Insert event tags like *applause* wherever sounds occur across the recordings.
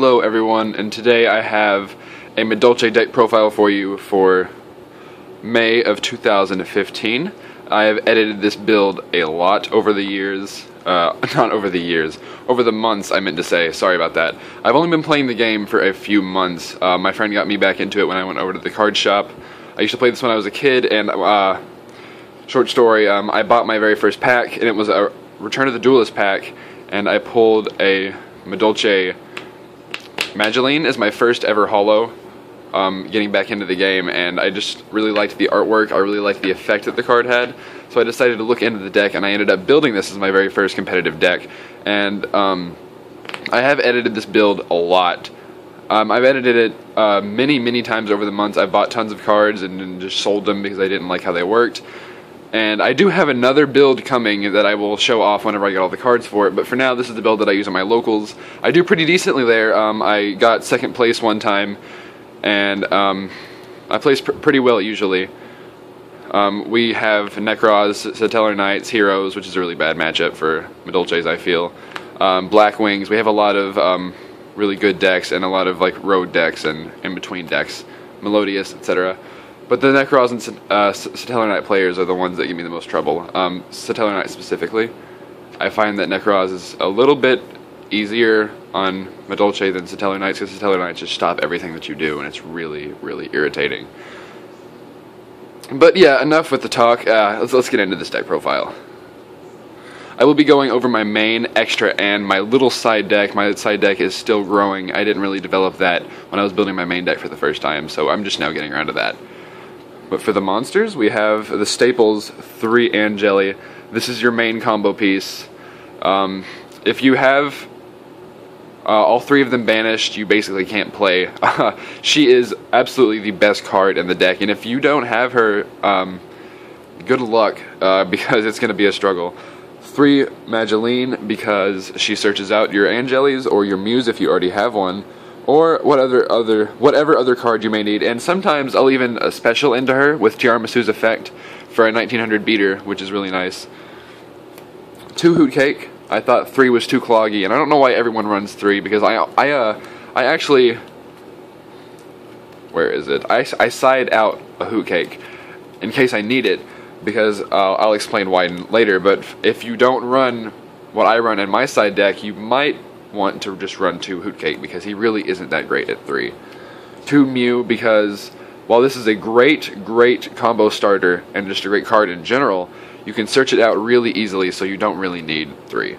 Hello everyone, and today I have a Madolche deck profile for you for May of 2015. I have edited this build a lot over the years, uh, *laughs* not over the years, over the months I meant to say, sorry about that. I've only been playing the game for a few months. Uh, my friend got me back into it when I went over to the card shop. I used to play this when I was a kid, and uh, short story, um, I bought my very first pack, and it was a Return of the Duelist pack, and I pulled a Madolche Magileine is my first ever holo um, getting back into the game and I just really liked the artwork, I really liked the effect that the card had so I decided to look into the deck and I ended up building this as my very first competitive deck and um, I have edited this build a lot. Um, I've edited it uh, many, many times over the months. I've bought tons of cards and, and just sold them because I didn't like how they worked. And I do have another build coming that I will show off whenever I get all the cards for it, but for now this is the build that I use on my locals. I do pretty decently there. Um, I got second place one time, and um, I place pr pretty well usually. Um, we have Nekroz, Satellar Knights, Heroes, which is a really bad matchup for Madolches, I feel. Um, Black Wings, we have a lot of um, really good decks and a lot of like road decks and in-between decks, Melodious, etc. But the Nekroz and uh, Satellar Knight players are the ones that give me the most trouble. Um, Satellar Knight specifically. I find that Nekroz is a little bit easier on Madolche than Satellar Knights because Satellar Knights just stop everything that you do and it's really, really irritating. But yeah, enough with the talk. Uh, let's, let's get into this deck profile. I will be going over my main, extra, and my little side deck. My side deck is still growing. I didn't really develop that when I was building my main deck for the first time, so I'm just now getting around to that. But for the monsters, we have the staples, 3 Anjelly. This is your main combo piece. Um, if you have uh, all three of them banished, you basically can't play. *laughs* she is absolutely the best card in the deck, and if you don't have her, um, good luck, uh, *laughs* because it's going to be a struggle. Three Magileine, because she searches out your Anjellys or your Muse if you already have one or what other whatever other card you may need. And sometimes I'll even a special into her with Tiaramisu's effect for a 1900 beater, which is really nice. Two Hootcake. I thought three was too cloggy, and I don't know why everyone runs three because I I uh I actually where is it? I I side out a Hootcake in case I need it because uh, I'll explain why later. But if you don't run what I run in my side deck, you might want to just run two Hootcake because he really isn't that great at three. Two Mew because while this is a great, great combo starter and just a great card in general, you can search it out really easily so you don't really need three.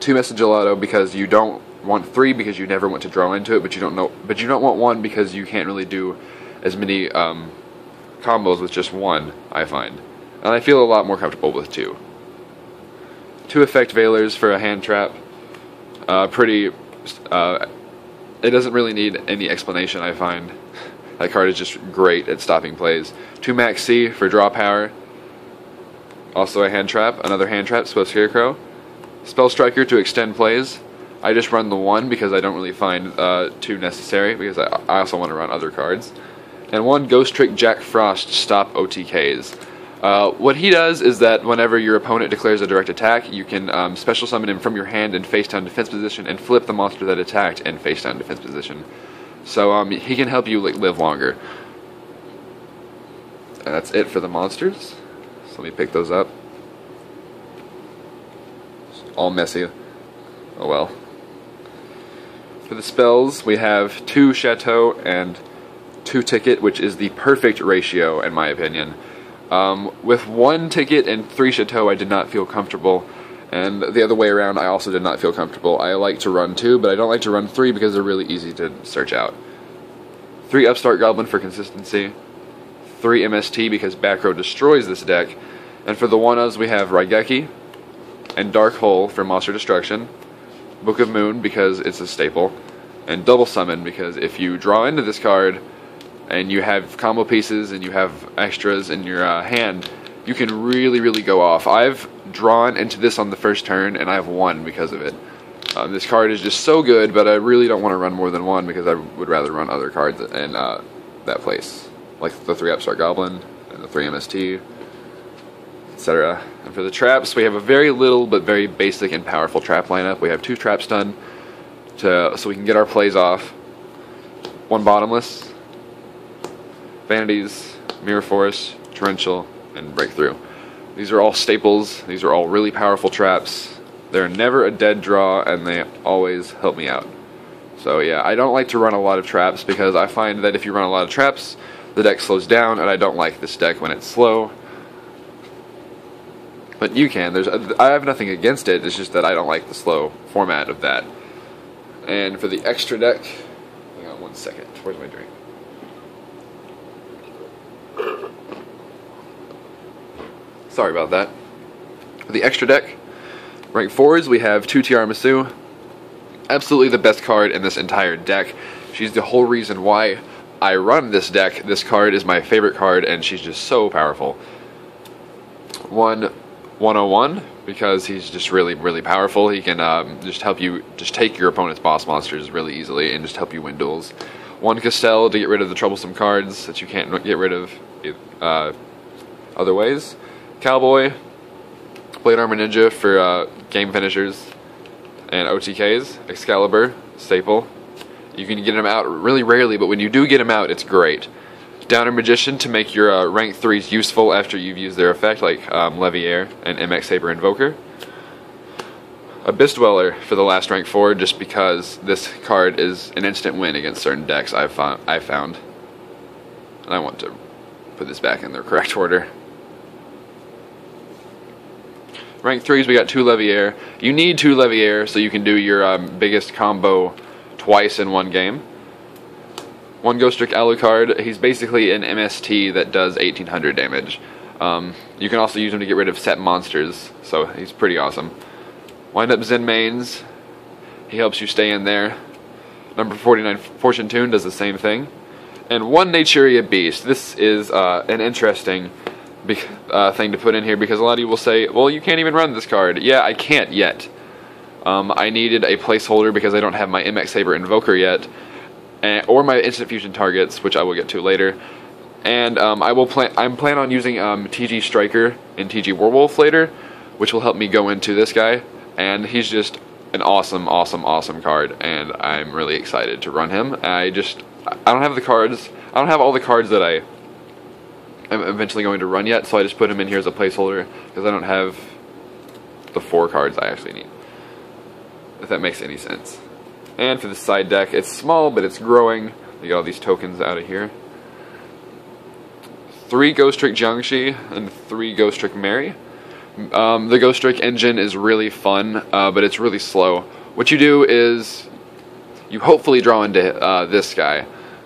Two Messengelato because you don't want three because you never want to draw into it, but you don't know, but you don't want one because you can't really do as many um, combos with just one. I find, and I feel a lot more comfortable with two. Two Effect Veilers for a hand trap uh, pretty. Uh, it doesn't really need any explanation. I find that card is just great at stopping plays. Two Maxx C for draw power. Also a hand trap, another hand trap, Swift Scarecrow. Spell Striker to extend plays. I just run the one because I don't really find uh, two necessary because I, I also want to run other cards. And one Ghostrick Jack Frost to stop OTKs. Uh, what he does is that whenever your opponent declares a direct attack, you can um, special summon him from your hand in face down defense position and flip the monster that attacked in face down defense position. So um, he can help you like live longer. And that's it for the monsters. So let me pick those up. all messy. Oh well. For the spells, we have two Chateau and two Ticket, which is the perfect ratio in my opinion. Um, with one ticket and three chateau, I did not feel comfortable. And the other way around, I also did not feel comfortable. I like to run two, but I don't like to run three because they're really easy to search out. Three Upstart Goblin for consistency. Three MST because back row destroys this deck. And for the one-ofs, we have Raigeki and Dark Hole for monster destruction. Book of Moon because it's a staple. And Double Summon because if you draw into this card, and you have combo pieces and you have extras in your uh, hand, you can really, really go off. I've drawn into this on the first turn and I've won because of it. Um, this card is just so good, but I really don't want to run more than one because I would rather run other cards in uh, that place, like the 3 Upstart Goblin and the 3 MST, etc. And for the traps, we have a very little but very basic and powerful trap lineup. We have two Trap Stun to so we can get our plays off. One bottomless, vanities, mirror force, torrential, and breakthrough. These are all staples. These are all really powerful traps. They're never a dead draw, and they always help me out. So yeah, I don't like to run a lot of traps because I find that if you run a lot of traps, the deck slows down, and I don't like this deck when it's slow. But you can. There's I have nothing against it. It's just that I don't like the slow format of that. And for the extra deck, hang on one second. Where's my drink? Sorry about that. The extra deck, rank fours, we have two Tiaramisu. Absolutely the best card in this entire deck. She's the whole reason why I run this deck. This card is my favorite card, and she's just so powerful. One 101 because he's just really, really powerful. He can um, just help you just take your opponent's boss monsters really easily and just help you win duels. One Castel to get rid of the troublesome cards that you can't get rid of uh, other ways. Cowboy, Blade Armor Ninja for uh, game finishers and OTKs. Excalibur, staple. You can get them out really rarely, but when you do get them out, it's great. Downerd Magician to make your uh, rank 3s useful after you've used their effect, like um, Leviair and MX Saber Invoker. Abyss Dweller for the last rank 4, just because this card is an instant win against certain decks I've found. I found. And I want to put this back in the correct *laughs* order. Rank 3s, we got two Leviair. You need two Leviair so you can do your um, biggest combo twice in one game. One Ghostrick Alucard, he's basically an MST that does 1800 damage. Um, you can also use him to get rid of set monsters, so he's pretty awesome. Wind up Zenmaines, he helps you stay in there. Number 49 Fortune Tune does the same thing. And one Naturia Beast, this is uh, an interesting uh, thing to put in here because a lot of you will say, well, you can't even run this card. Yeah, I can't yet. Um, I needed a placeholder because I don't have my MX Saber Invoker yet and, or my instant fusion targets, which I will get to later. And um, I will plan. I'm plan on using um, TG Striker and TG Werewolf later, which will help me go into this guy. And he's just an awesome, awesome, awesome card, and I'm really excited to run him. I just I don't have the cards. I don't have all the cards that I am eventually going to run yet, so I just put him in here as a placeholder because I don't have the four cards I actually need. If that makes any sense. And for the side deck, it's small, but it's growing. We got all these tokens out of here. Three Ghostrick Jiangshi and three Ghostrick Mary. Um, the Ghostrick engine is really fun, uh, but it's really slow. What you do is you hopefully draw into uh, this guy,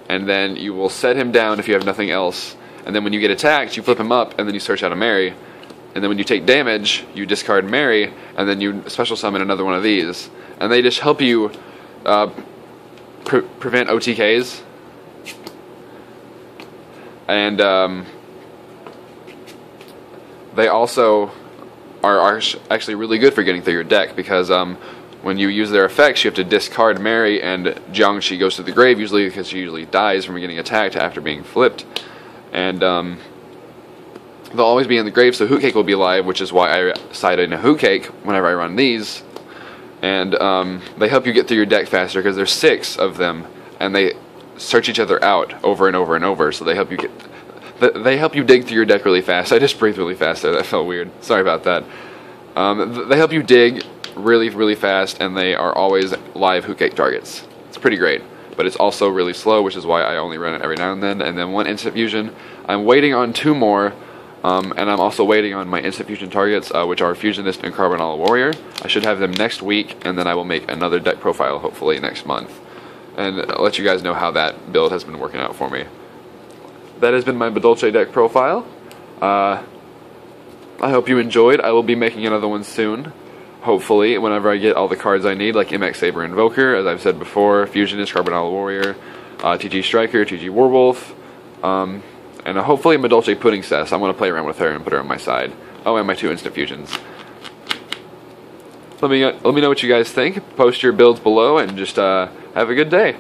and then you will set him down if you have nothing else. And then when you get attacked, you flip him up, and then you search out a Mary. And then when you take damage, you discard Mary, and then you special summon another one of these. And they just help you uh, pre prevent OTKs. And um, they also are, are, actually really good for getting through your deck because um, when you use their effects, you have to discard Mary and Jiangshi goes to the grave usually because she usually dies from getting attacked after being flipped. And um, they'll always be in the grave, so Hootcake will be alive, which is why I side in a Hootcake whenever I run these and um, they help you get through your deck faster because there's six of them, and they search each other out over and over and over. So they help you get they help you dig through your deck really fast. *laughs* I just breathed really fast there. That felt weird. Sorry about that. Um, they help you dig really, really fast, and they are always live Hootcake targets. It's pretty great, but it's also really slow, which is why I only run it every now and then. And then one instant fusion. I'm waiting on two more um, and I'm also waiting on my instant fusion targets, uh, which are Fusionist and Karbonala Warrior. I should have them next week, and then I will make another deck profile hopefully next month. And I'll let you guys know how that build has been working out for me. That has been my Madolche deck profile. Uh, I hope you enjoyed. I will be making another one soon. Hopefully, whenever I get all the cards I need, like MX Saber Invoker, as I've said before, Fusionist, Karbonala Warrior, uh, TG Striker, TG Werewolf, um, and uh, hopefully Madolche Puddingcess. I'm going to play around with her and put her on my side. Oh, and my two instant fusions. Let me, let me know what you guys think. Post your builds below and just uh, have a good day.